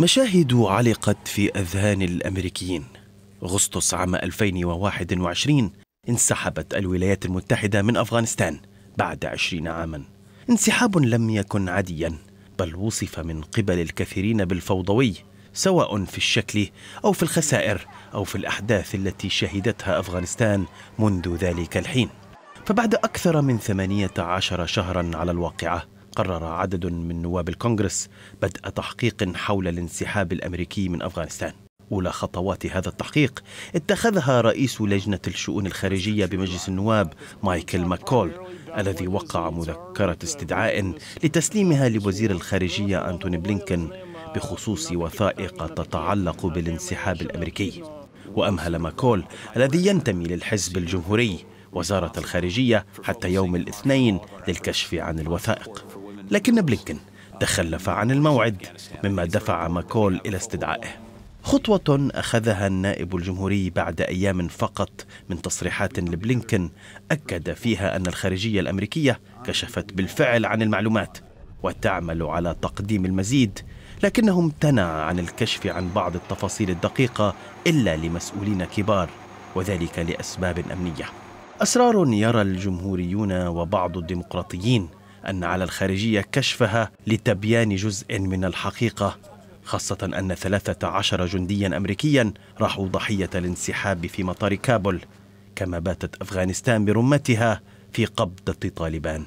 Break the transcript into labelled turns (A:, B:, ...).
A: مشاهد علقت في أذهان الأمريكيين. أغسطس عام 2021 انسحبت الولايات المتحدة من أفغانستان بعد عشرين عاما. انسحاب لم يكن عاديا بل وصف من قبل الكثيرين بالفوضوي سواء في الشكل أو في الخسائر أو في الأحداث التي شهدتها أفغانستان منذ ذلك الحين. فبعد أكثر من ثمانية عشر شهرا على الواقعة قرر عدد من نواب الكونغرس بدء تحقيق حول الانسحاب الأمريكي من أفغانستان. أولى خطوات هذا التحقيق اتخذها رئيس لجنة الشؤون الخارجية بمجلس النواب مايكل ماكول الذي وقع مذكرة استدعاء لتسليمها لوزير الخارجية أنتوني بلينكن بخصوص وثائق تتعلق بالانسحاب الأمريكي. وأمهل ماكول الذي ينتمي للحزب الجمهوري وزارة الخارجية حتى يوم الاثنين للكشف عن الوثائق. لكن بلينكن تخلف عن الموعد مما دفع ماكول إلى استدعائه. خطوة أخذها النائب الجمهوري بعد أيام فقط من تصريحات لبلينكن أكد فيها أن الخارجية الأمريكية كشفت بالفعل عن المعلومات وتعمل على تقديم المزيد لكنه امتنع عن الكشف عن بعض التفاصيل الدقيقة إلا لمسؤولين كبار وذلك لأسباب أمنية. أسرار يرى الجمهوريون وبعض الديمقراطيين أن على الخارجية كشفها لتبيان جزء من الحقيقة خاصة أن 13 جنديا أمريكيا راحوا ضحية الانسحاب في مطار كابول كما باتت أفغانستان برمتها في قبضة طالبان.